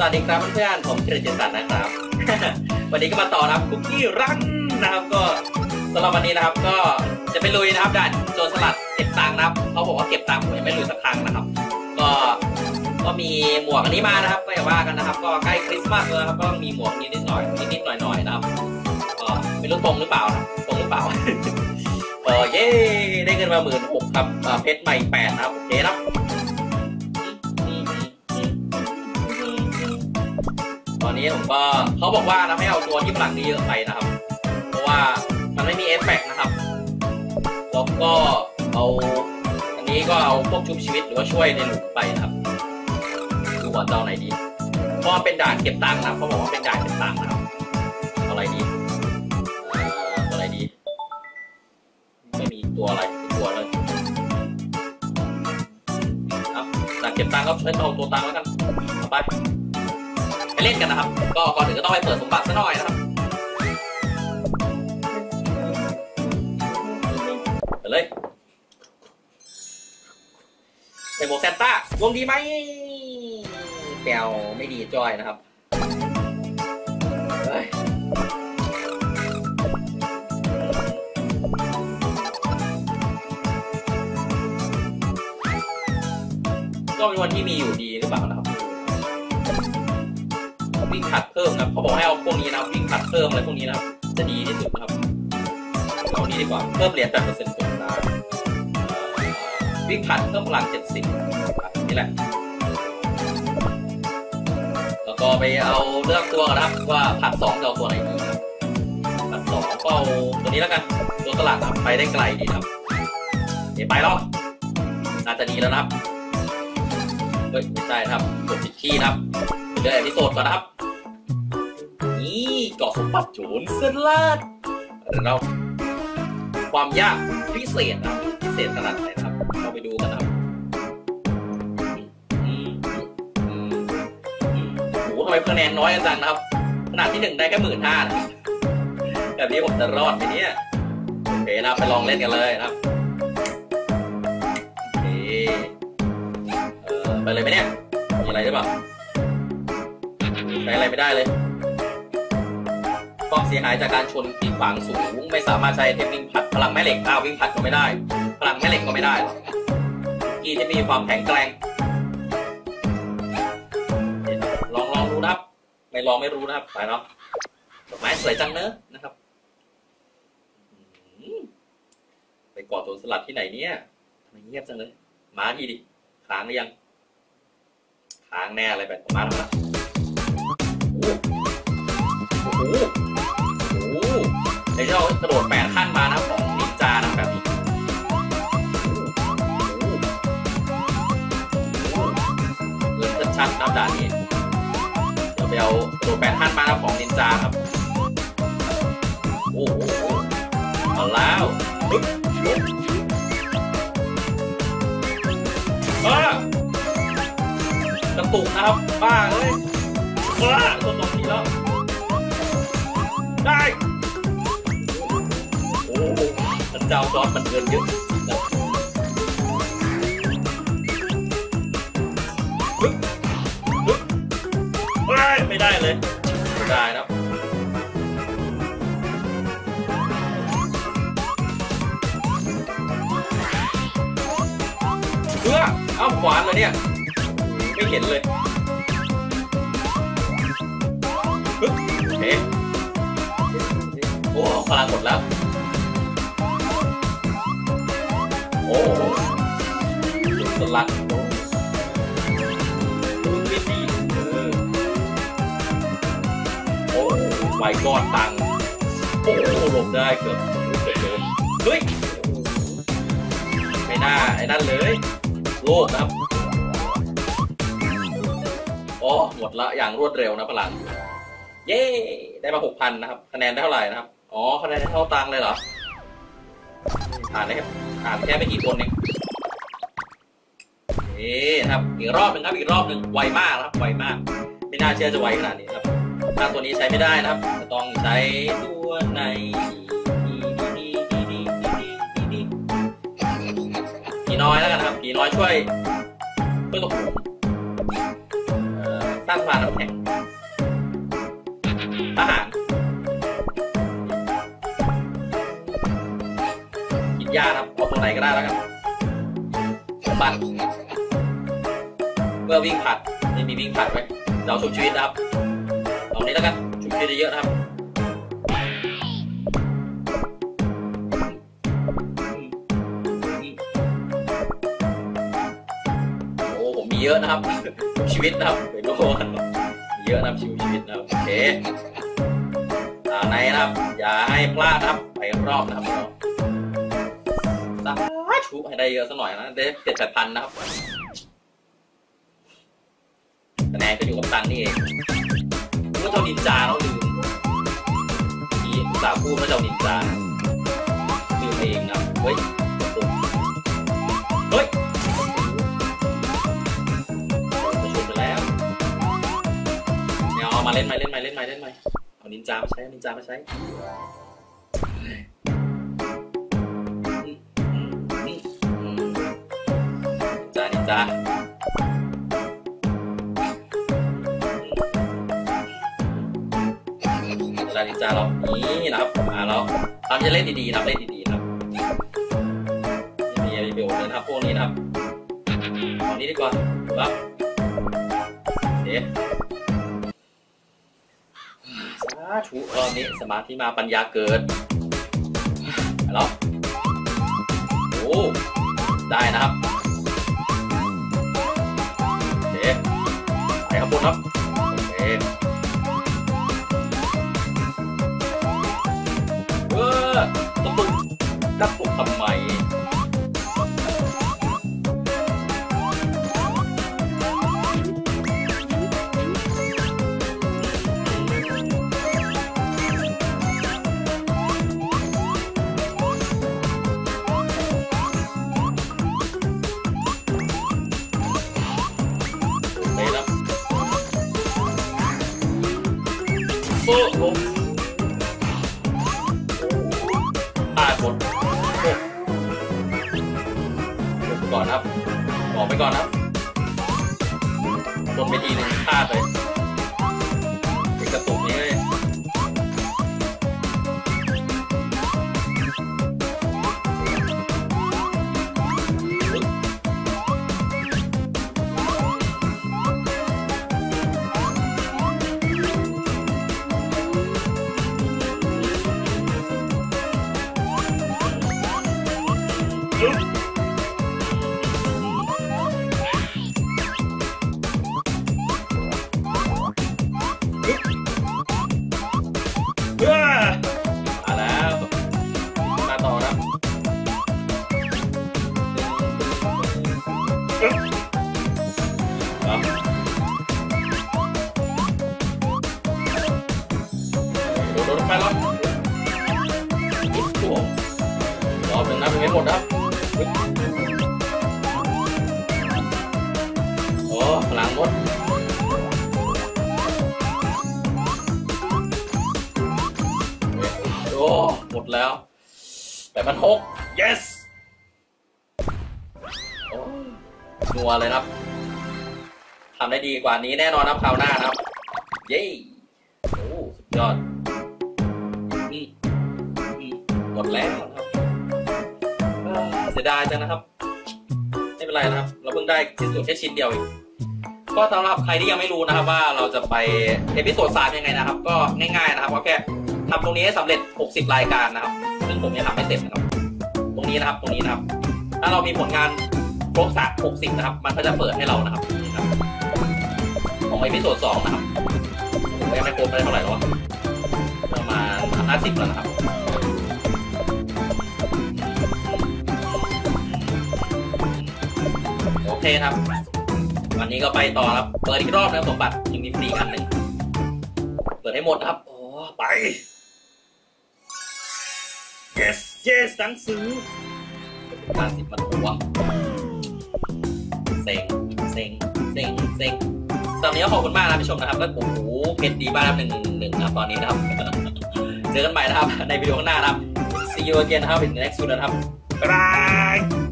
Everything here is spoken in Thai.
สวัสดีครับเพื่อนๆผมเกรดเจสันนะครับ วันนี้ก็มาต่อนะครับคุกกี้รันนะครับก็สำหรับวันนี้นะครับก็จะไปลุยนะครับด่านโจรสลัดเก็บตังค์นะครับเขาบอกว่าเก็บตังค์ผมยังไม่ลุยสักครั้งนะครับ ก็ก็มีหมวกอันนี้มานะครับก็อย่าว่ากันนะครับ ก็ใกล้คริสต์มาสแล้วครับก็มีหมวกนิดนิดหน่อยนิดนิดหน่อยหน่อยนะครับก็ไม่รู้ตรงหรือเปล่านะตรงหรือเปล่าเออเย้ได้เงินมาหมื่นหกครับเพชรใหม่แปดนะครับโอเคนะครับ อนนี้ผมก็เขาบอกว่านะไม่เอาตัวที่พลังเยอะไปนะครับ เพราะว่ามันไม่มีเอฟเฟกต์นะครับแล้วก็เอาอันนี้ก็เอาพวกชุบชีวิตหรือว่าช่วยในหลุมไปนะครับดูว่าจะเอาไหนดีเพราะเป็นด่านเก็บตังค์นะเขาบอกว่าเป็นด่านเก็บตังค์นะครับอะไรดีอะไรดี ไม่มีตัวอะไรตัวเลยครับด่านเก็บตังค์ก็ใช้เอาตัวตังค์แล้วกันไป เล่นกันนะครับ ก็ก่อนอื่นก็ต้องไปเปิดสมบัติซะหน่อยนะครับไปเลยใส่หมวกแซนต้าดวงดีไหมแปลวไม่ดีจอยนะครับก็เป็นวันที่มีอยู่ดีหรือเปล่านะ วิ่งขัดเพิ่มนะครับเขาบอกให้เอาพวกนี้นะวิ่งขัดเพิ่มอะไรพวกนี้นะจะดีที่สุดนะครับเอานี้ดีกว่าเพิ่มเหรียญแปดเปอร์เซ็นต์ผลนะวิ่งขัดเพิ่มพลังเจ็ดสิบนี่แหละแล้วก็ไปเอาเลือกตัวนะครับว่าผัดสองจะเอาตัวไหนดีนะครับผัดสองก็เอาตัวนี้แล้วกันตัวตลาดนะไปได้ไกลดีนะครับเดี๋ยวไปแล้วน่าจะดีแล้วนะครับเฮ้ยไม่ใช่ครับกดผิดที่นะครับเดี๋ยวเอพิโซดก่อนนะครับ เกาะสมบัติโจรสลัดเราความยากพิเศษนะพิเศษขนาดไหนครับ เราไปดูกันนะครับโอ้โหทำไมคะแนนน้อยจังนะครับขนาดที่หนึ่งได้แค่หมื่นห้าแบบนี้ผมจะรอดไหมเนี่ยโอเคนะไปลองเล่นกันเลยครับโอเคเออไปเลยไหมเนี่ยมีอะไรหรือเปล่าใช้อะไรไม่ได้เลย ความเสียหายจากการชนที่ขวางสูง ไม่สามารถใช้เทควิ่งผัดพลังแม่เหล็กอ้าววิ่งผัดก็ไม่ได้ พลังแม่เหล็กก็ไม่ได้หรอกีที่มีความแข็งแกร่งลองลองดูนะครับ ไม่ลองไม่รู้นะครับไปเนาะดอกไม้สวยจังเนอะนะครับไปกอดตัวสลัดที่ไหนเนี่ยทำไมเงียบจังเลยมาทีดิค้างหรือยังค้างแน่อะไรแบบมาแล้วนะโอ้โหโอ้โห เดี๋ยวเรากระโดดแปดขั้นมานะของนินจานะแบบนี้เงินชัดๆนะด่านนี้ เดี๋ยวไปเอากระโดดแปดขั้นมานะของนินจาครับ โอ้โหเอาแล้วปึ๊บอ้ากระตุกนะครับบ้าเอ้ยบ้าตัวตรงนี้แล้วได้ โหพระเจ้อร์ดมันเงินเยอะนะปึ๊บปึ๊บเฮ้ยไม่ได้เลยไม่ได้นะเพื่อเอาขวานเลยเนี่ย ไม่เห็นเลยปึ๊บโอเคโอ้พลังหมดแล้ว โอ้สลัดโอ้ปืนไม่ดีเออโอ้ไวก้อนตังโอ้หลบได้เกือบเกือบโดนเฮ้ยไม่น่าไอ้นั่นเลยโลกนะครับโอ้หมดละอย่างรวดเร็วนะพลังเย้ ได้มาหกพันนะครับ คะแนนได้เท่าไหร่นะครับ อ๋อ คะแนนได้เท่าตังเลยเหรอผ่านได้แค่ ผ่านแค่ไม่กี่คนเองนี่นะครับ อีกรอบหนึ่งครับ อีกรอบหนึ่งไวมากนะครับ ไวมาก ไม่น่าเชื่อจะไวขนาดนี้ครับ ถ้าตัวนี้ใช้ไม่ได้นะครับ จะต้องใช้ตัวในผีน้อยแล้วกันนะครับผีน้อยช่วยช่วยตกลุมเอ่อสร้างสะพานน้ำแข็งทหารกินยาครับ รงไหนก็ได้แล้วกันสมบัติเมื่อวิ่งผัดไม่มีวิ่งผัดไว้เดี๋ยวชุบชีวิตนะครับเอานี้แล้วกันชุบชีวิตเยอะนะครับโอ้ผมมีเยอะนะครับชีวิตนะครับไปดูกันเยอะนะครับชีวิตชีวิตนะครับโอเคอ่าในนะครับ อย่าให้พลาดนะครับไปรอบนะครับาธุให้ได้เยอะสักหน่อยนะได้เจ็ดแปดพันนะครับคะแนนก็อยู่กับตังนี่เองเมื่อเจ้านินจาเราลืมที่สาวพูดเมื่อเจ้านินจาลืมเองนะเฮ้ยเฮ้ยจะชนไปแล้วเนี่ยเอามาเล่นไหมเล่นไหมเล่นไหมเล่นไหมเอานินจามาใช้เอานินจามาใช้ นจานินจานิจานินจาเรานี่นะครับมาแล้วเราจะเล่นดีๆนะเล่นดีๆนะม่มีอะไรประโยชน์เลยนะครับพวกนี้นะครับเอานี้ดีกว่าครับเอ๊ะสาธุรอบนี้สมาธิมาปัญญาเกิดแล้วโอ้ได้นะครับ นักปุกทำไม ก่อนครับ ออกไปก่อนครับลดไปทีหนึงพลาดเลยเป็นกระตุกนี้ รอบหนึ่งนะเป็นไม่หมดนะครับปึ๊บโอ้พลังหมดโอ้หมดแล้วแปดพันหก yes โอ้นัวเลยนะครับทำได้ดีกว่านี้แน่นอนนะครับคราวหน้านะครับ เย้โอ้สุดยอดอืมอืมหมดแล้ว เสียดายจังนะครับ ไม่เป็นไรนะครับ เราเพิ่งได้ชิ้นส่วนแค่ชิ้นเดียวเองก็สำหรับใครที่ยังไม่รู้นะครับว่าเราจะไป episode สามยังไงนะครับ ก็ง่ายๆนะครับก็แค่ทำตรงนี้ให้สำเร็จ 60 รายการนะครับ ซึ่งผมยังทำไม่เสร็จนะครับ ตรงนี้นะครับ ตรงนี้นะครับ ถ้าเรามีผลงานครบสัก60 นะครับ มันก็จะเปิดให้เรานะครับนี่ครับ ของ episode 2นะครับผมยังไม่ครบได้เท่าไหร่แล้วอประมาณ50แล้วนะครับ คครับ วันนี้ก็ไปต่อครับ เปิดอีกรอบนะครับสมบัติยังมีฟรีอันหนึ่งเปิดให้หมดนะครับ โอ้ ไป yes yes หนังสือการสิบมันหัวเซ็งเซ็งเซ็งเซ็งสำหรับวันนี้ก็ขอบคุณมากนะผู้ชมนะครับแล้วโอ้โหเพชรดีบ้ากนะครับหนึ่งหนึ่งนะครับตอนนี้นะครับ เจอกันใหม่นะครับ ในวิดีโอข้างหน้านะครับ see you again นะครับ in the next video นะครับ บ๊ายบาย